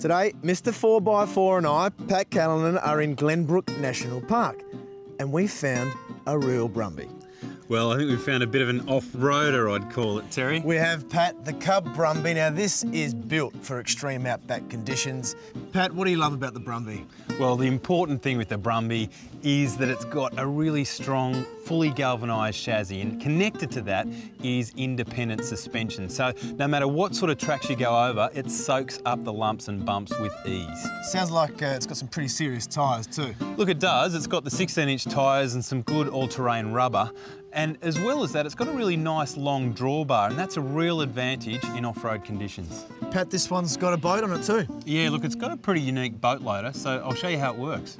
Today, Mr 4x4 and I, Pat Callinan, are in Glenbrook National Park and we found a real Brumby. Well, I think we've found a bit of an off-roader, I'd call it, Terry. We have, Pat, the Cub Brumby. Now, this is built for extreme outback conditions. Pat, what do you love about the Brumby? Well, the important thing with the Brumby is that it's got a really strong, fully galvanised chassis, and connected to that is independent suspension. So no matter what sort of tracks you go over, it soaks up the lumps and bumps with ease. Sounds like uh, it's got some pretty serious tyres too. Look, it does. It's got the 16-inch tyres and some good all-terrain rubber. And as well as that, it's got a really nice long drawbar, and that's a real advantage in off-road conditions. Pat, this one's got a boat on it too. Yeah, look, it's got a pretty unique boat loader, so I'll show you how it works.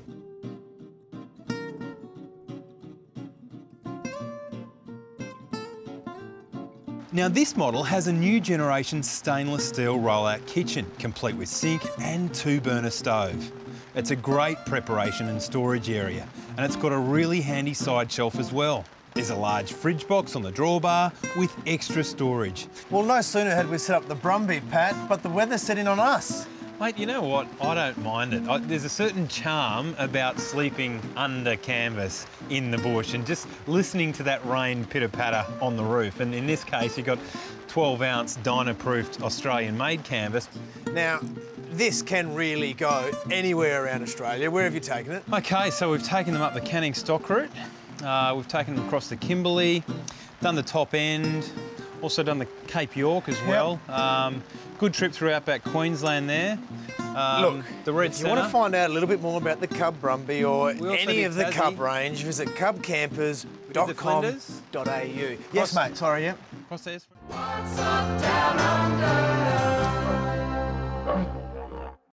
Now this model has a new generation stainless steel rollout kitchen, complete with sink and two burner stove. It's a great preparation and storage area, and it's got a really handy side shelf as well. There's a large fridge box on the drawbar with extra storage. Well, no sooner had we set up the Brumby, Pat, but the weather's in on us. Mate, you know what? I don't mind it. I, there's a certain charm about sleeping under canvas in the bush and just listening to that rain pitter-patter on the roof. And in this case, you've got 12-ounce Dyna-proofed Australian-made canvas. Now, this can really go anywhere around Australia. Where have you taken it? OK, so we've taken them up the Canning Stock route. Uh, we've taken them across the Kimberley, done the top end, also done the Cape York as well. Yep. Um, good trip through outback Queensland there. Um, Look, the Red if you want to find out a little bit more about the Cub Brumby or any of the Tassie. Cub range, visit cubcampers.com.au. Yes, mate. Sorry, yeah. Cross